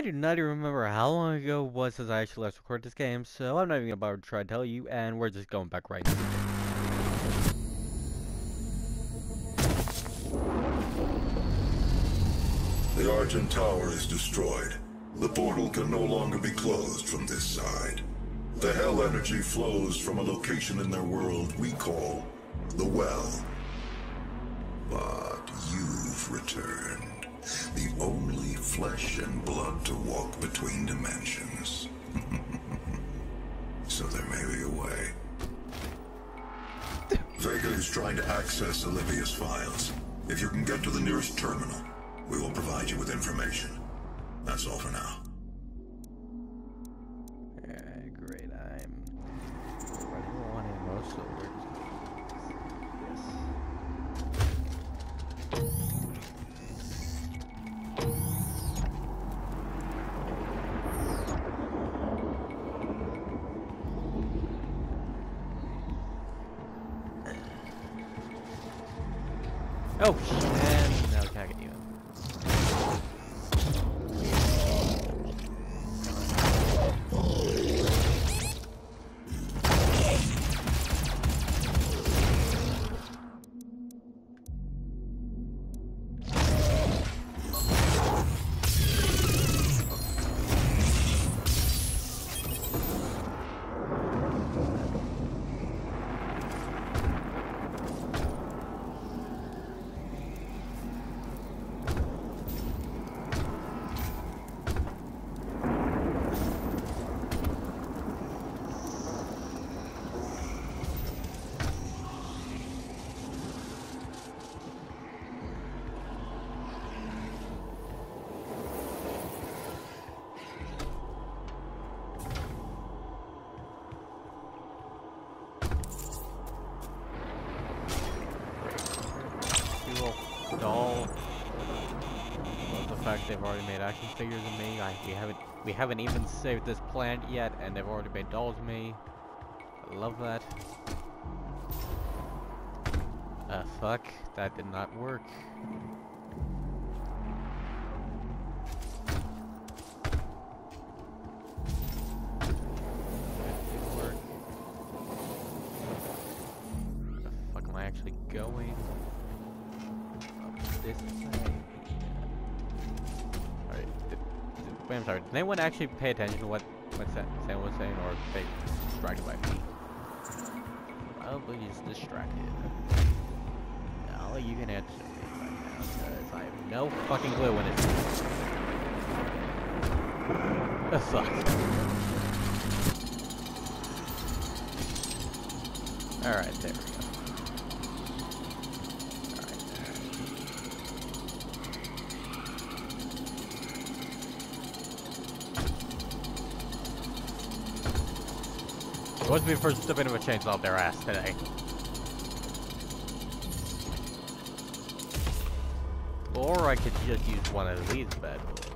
I do not even remember how long ago it was since I actually last recorded this game, so I'm not even about to try to tell you, and we're just going back right now. The Argent Tower is destroyed. The portal can no longer be closed from this side. The Hell energy flows from a location in their world we call the Well. But you've returned. The only flesh and blood to walk between dimensions. so there may be a way. Vega is trying to access Olivia's files. If you can get to the nearest terminal, we will provide you with information. That's all for now. Alright, great. I'm running low on ammo, so we're just gonna Oh they've already made action figures of me. We haven't we haven't even saved this planet yet, and they've already made dolls of me. I love that. Uh, fuck. That did not work. Actually going? Up this way. Wait, I'm sorry. Did anyone actually pay attention to what, what Sam, was saying, or they distracted by me? Probably just distracted. No, you can answer me right now, because I have no fucking clue when it's... The fuck? Alright, there we go. Alright. Was me first bit of a chainsaw up their ass today. Or I could just use one of these bad boys.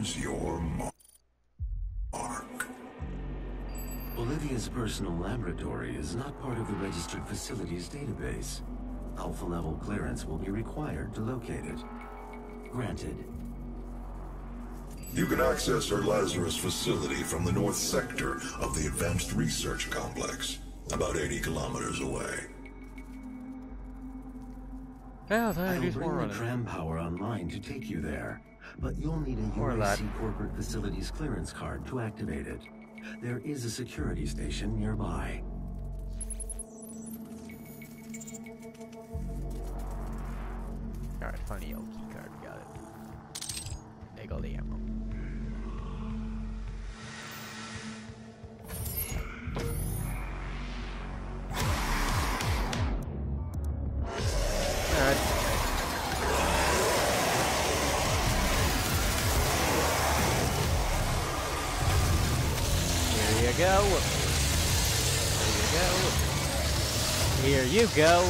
Bears your mark. Olivia's personal laboratory is not part of the registered facilities database. Alpha level clearance will be required to locate it. Granted. You can access her Lazarus facility from the north sector of the Advanced Research Complex, about 80 kilometers away. Yeah, that I'll bring more the tram power online to take you there, but you'll need a More of that. UAC corporate facilities clearance card to activate it. There is a security station nearby. Alright, funny old key card, got it. Take all the ammo. Go. Here you go. Here you go.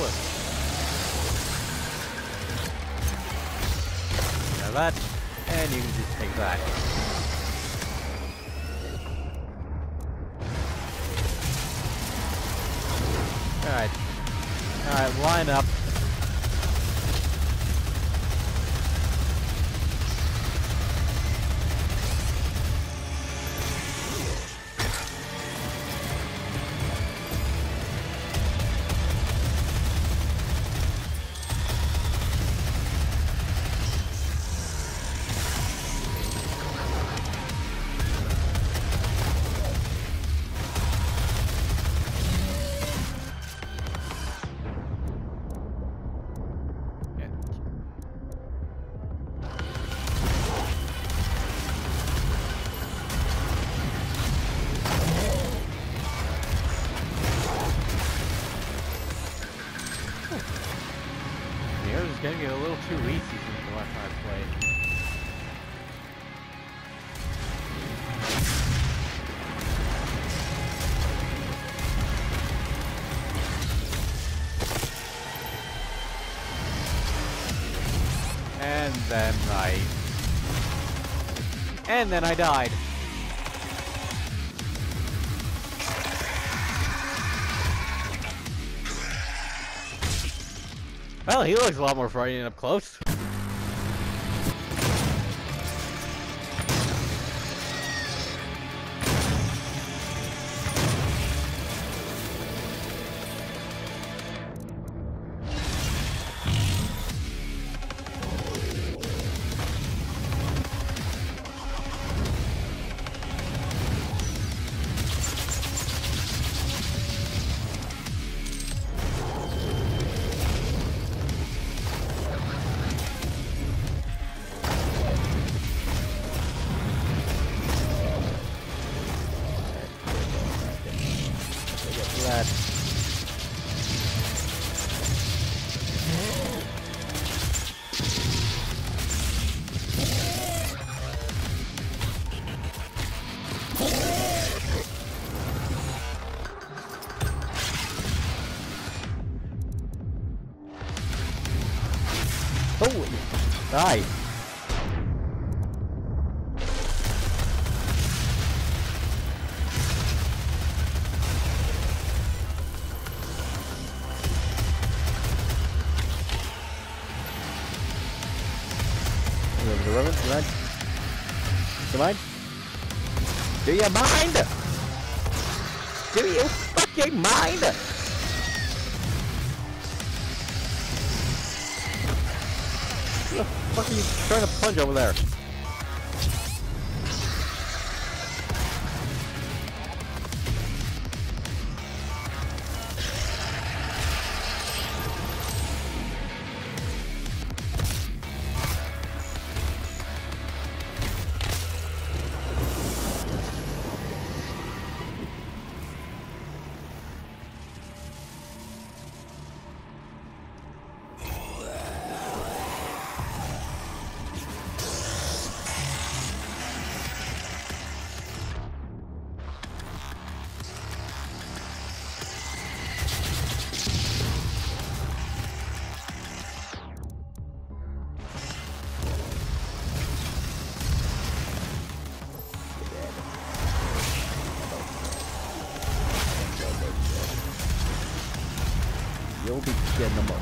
Now that, and you can just take that. Alright. Alright, line up. Then I... And then I died. Well, he looks a lot more frightening up close. Die. Be getting them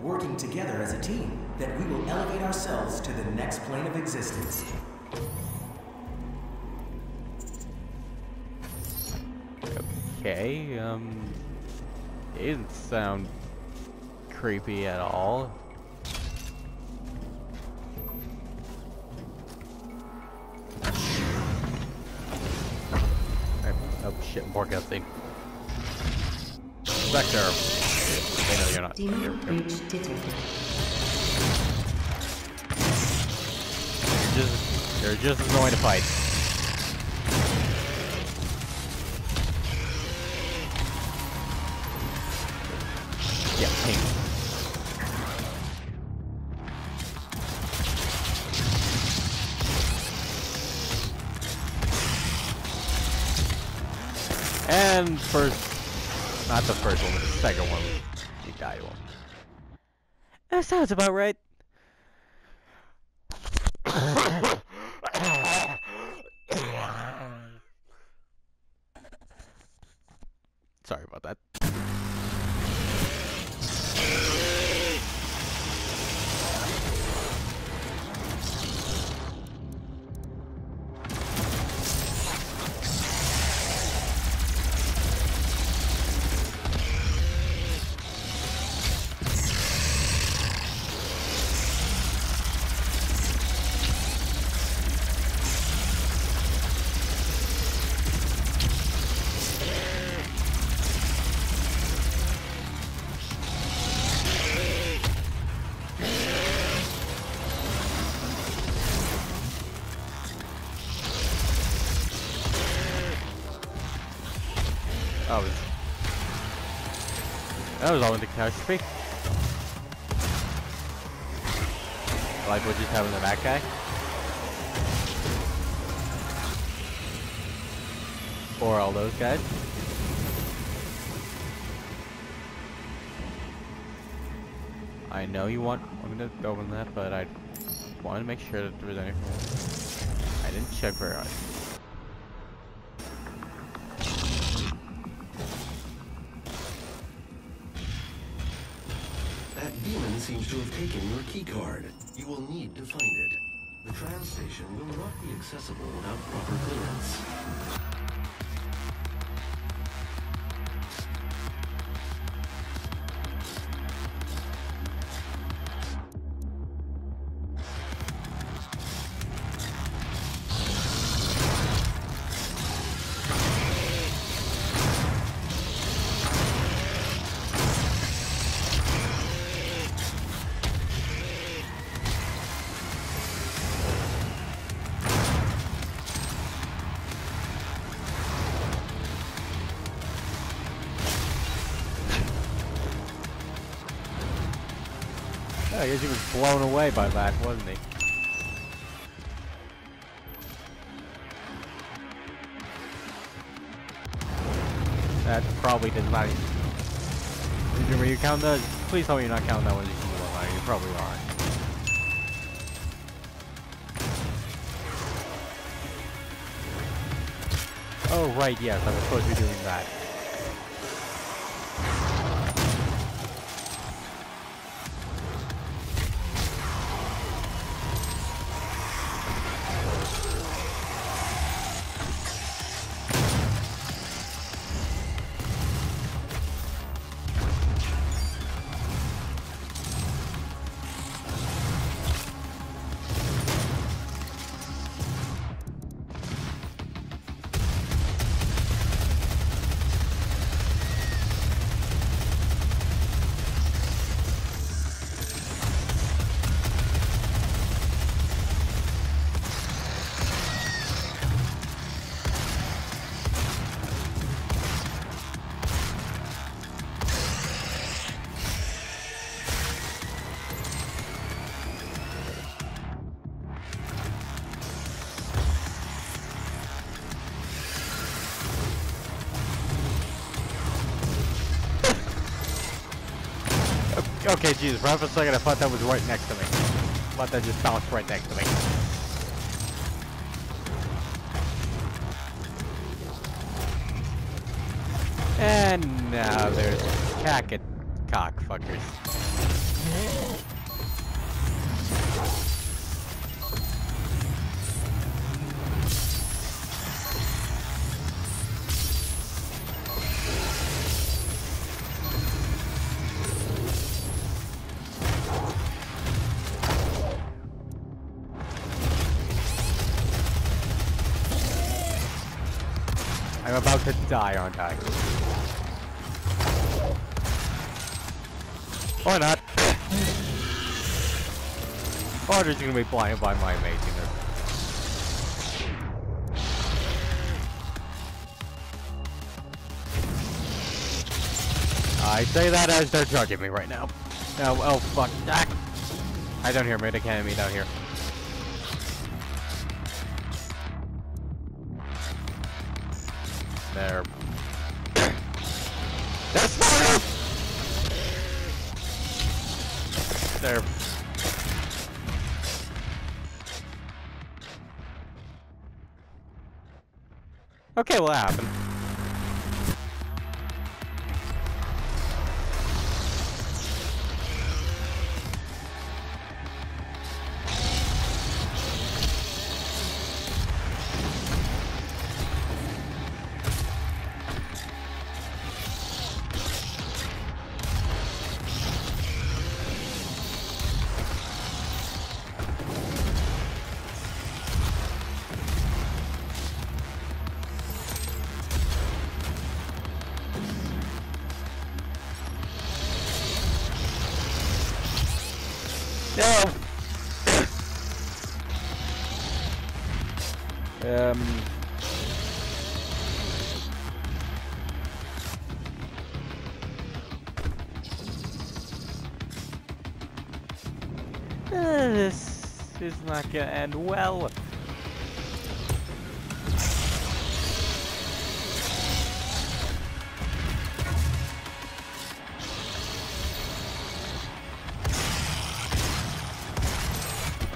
working together as a team, that we will elevate ourselves to the next plane of existence. Okay, um... It didn't sound creepy at all. Oh shit, more guessing. Spectre. Okay, no, you're not. Demon You're, you're, you're just, you're just as annoying to fight. Yeah. And first, not the first one, but the second one, one. That sounds about right. That was all in the catastrophe. Like what just happened to that guy. Or all those guys. I know you want I'm gonna open that, but I to make sure that there was anything. I didn't check very hard. To have taken your keycard. You will need to find it. The tram station will not be accessible without proper clearance. Blown away by that, wasn't he? That probably did not. Did you, count those? Please tell me you're not counting that one. You probably aren't. Oh right, yes, I was supposed to be doing that. Okay, Jesus, right for a second I thought that was right next to me. I thought that just bounced right next to me. And now there's cacket cockfuckers. To die, aren't I? Or not. or just gonna be blinded by my amazingness. I say that as they're charging me right now. Oh, oh fuck. Ah. I don't hear medic enemy down here. Okay, what happened? This is not gonna end well.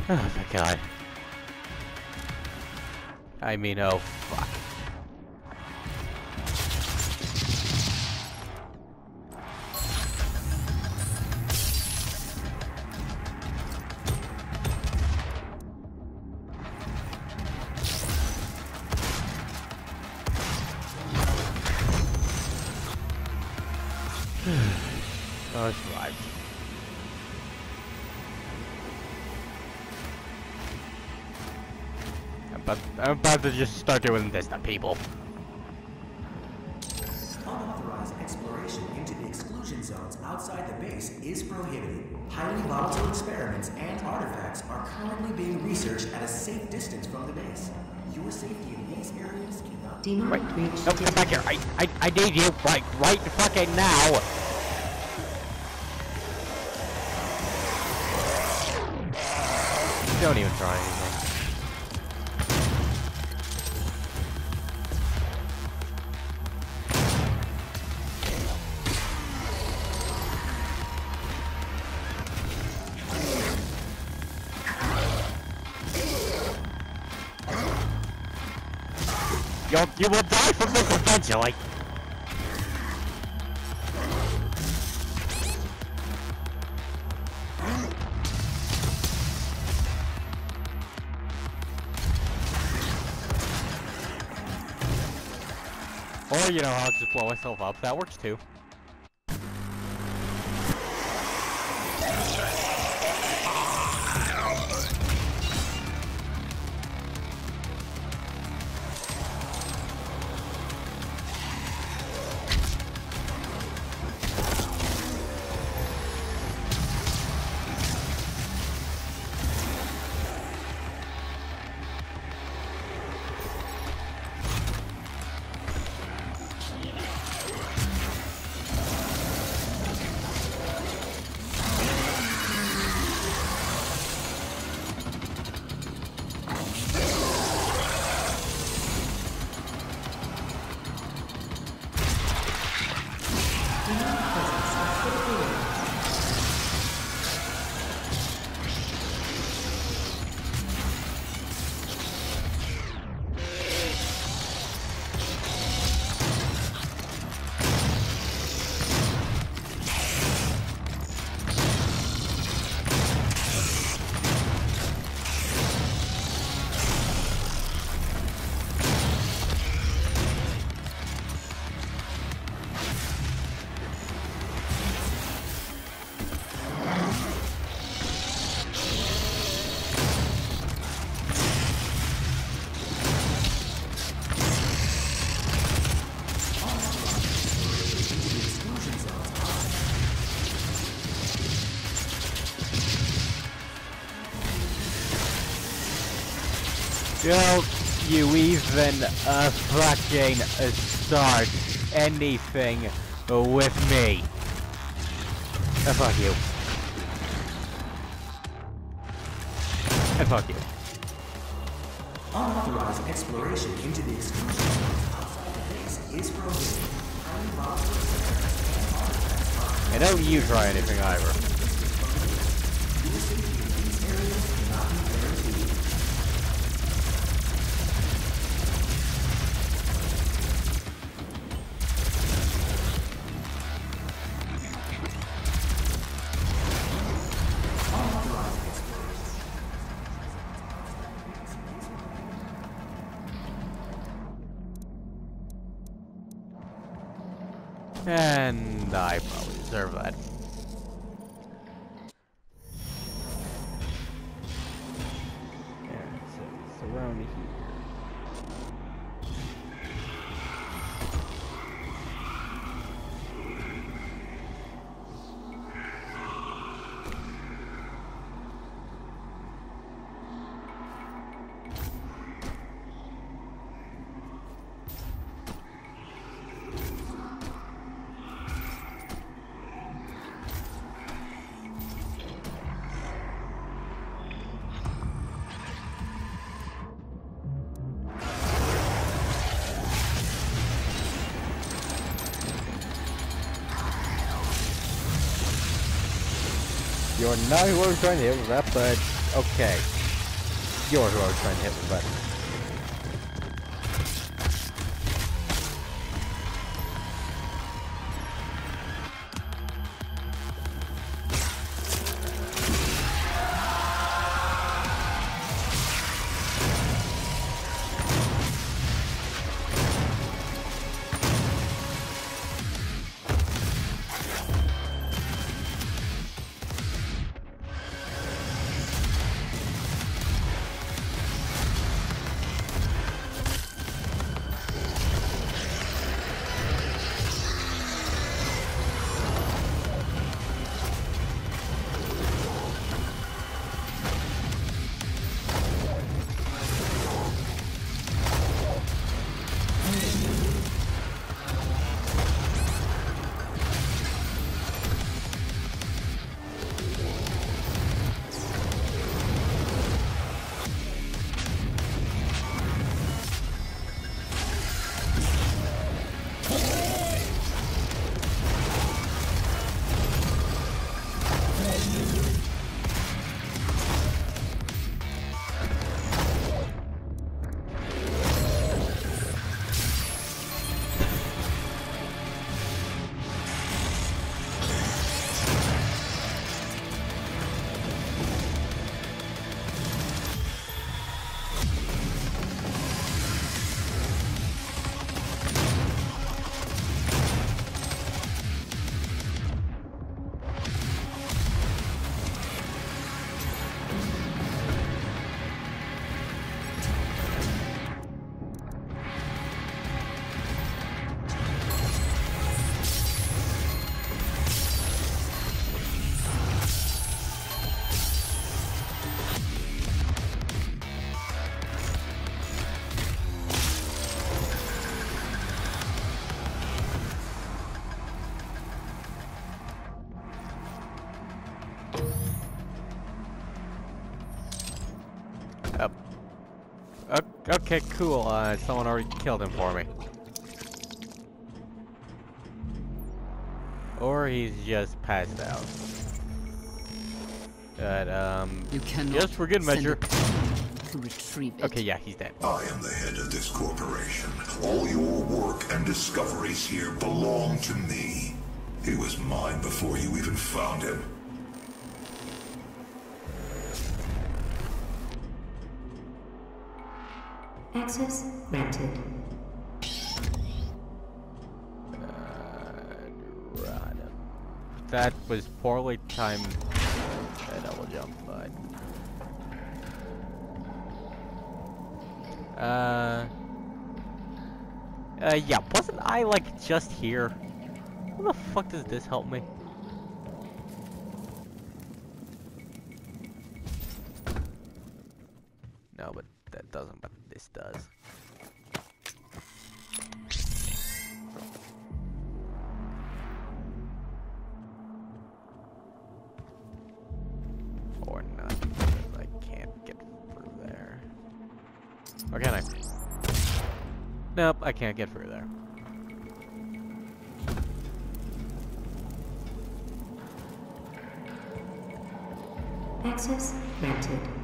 Oh my god. I mean, oh right. I'm about, I'm about to just start doing this to people. Unauthorized exploration into the exclusion zones outside the base is prohibited. Highly volatile experiments and artifacts are currently being researched at a safe distance from the base. Your safety in these areas cannot be Right. No, come back here. I, I, I need you right, right fucking now. Try you will die from this eventually. Or, you know, I'll just blow myself up. That works too. Don't you even uh, fucking start anything with me. And fuck you. And fuck you. Unauthorized exploration into the exclusion zone the is prohibited. And don't you try anything either. And I probably deserve that. You're not who I was trying to hit with that, but okay. You're who I was trying to hit with that. Okay, cool. Uh, someone already killed him for me. Or he's just passed out. But, um, You cannot just for good measure. to retrieve it. Okay, yeah, he's dead. I am the head of this corporation. All your work and discoveries here belong to me. He was mine before you even found him. Access granted. That was poorly timed double jump, but... Uh... Uh, yeah, wasn't I, like, just here? How the fuck does this help me? No, but that doesn't, but... this does. Or not, I can't get through there. Can I? Nope, I can't get through there. Access granted.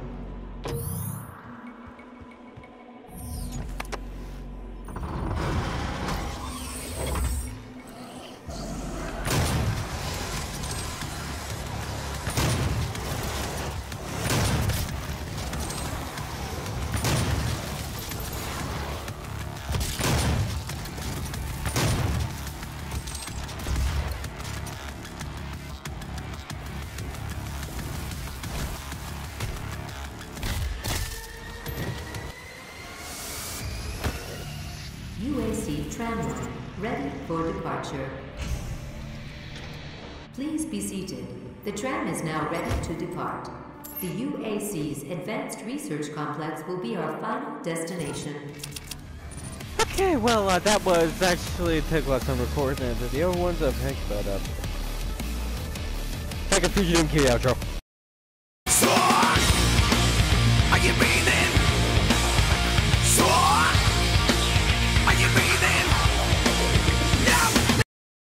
Departure. Please be seated. The tram is now ready to depart. The UAC's Advanced Research Complex will be our final destination. Okay, well, uh, that was actually took less time recording the other ones I've but, uh... Take a fugitive key outro.